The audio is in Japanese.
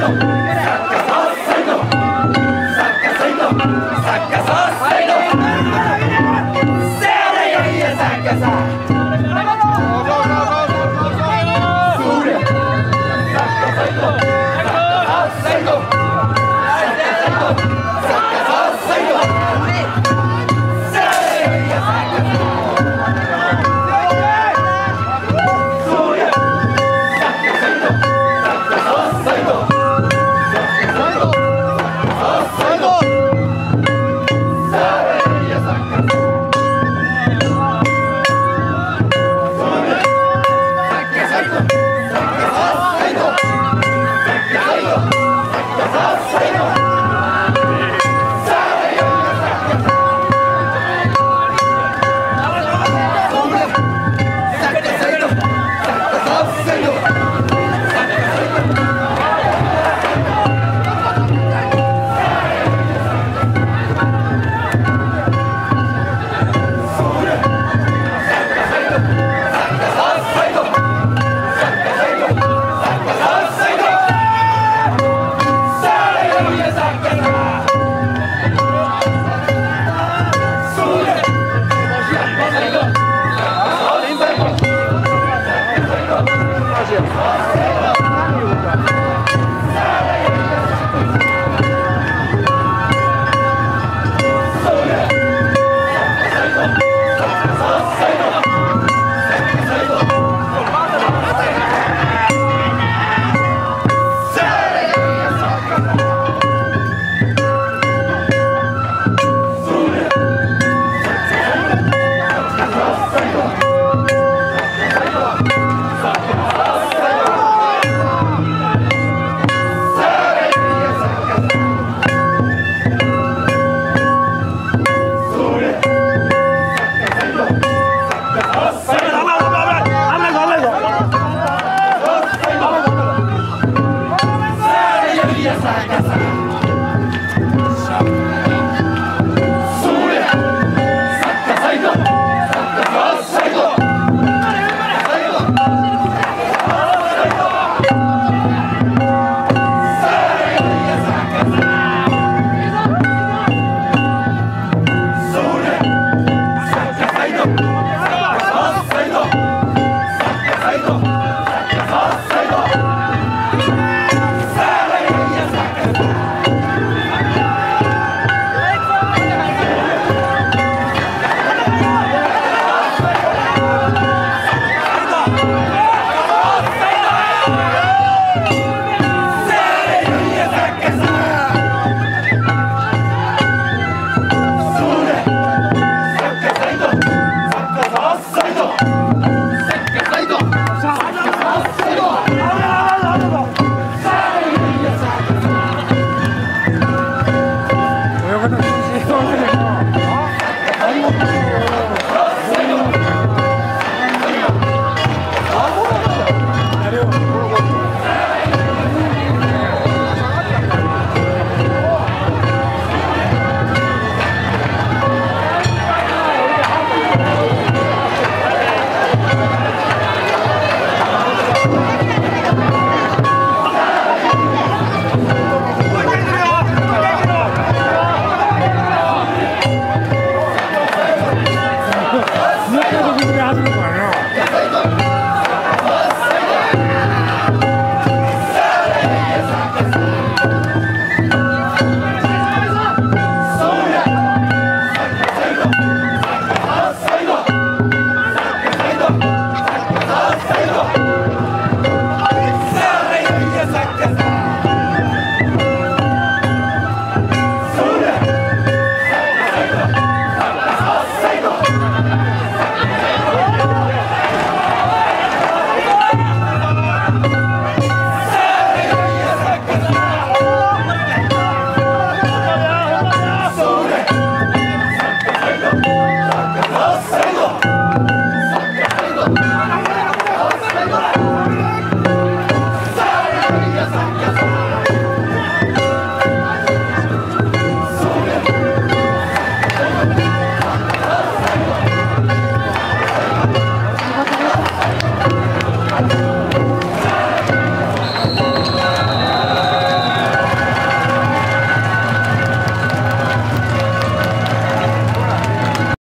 Go!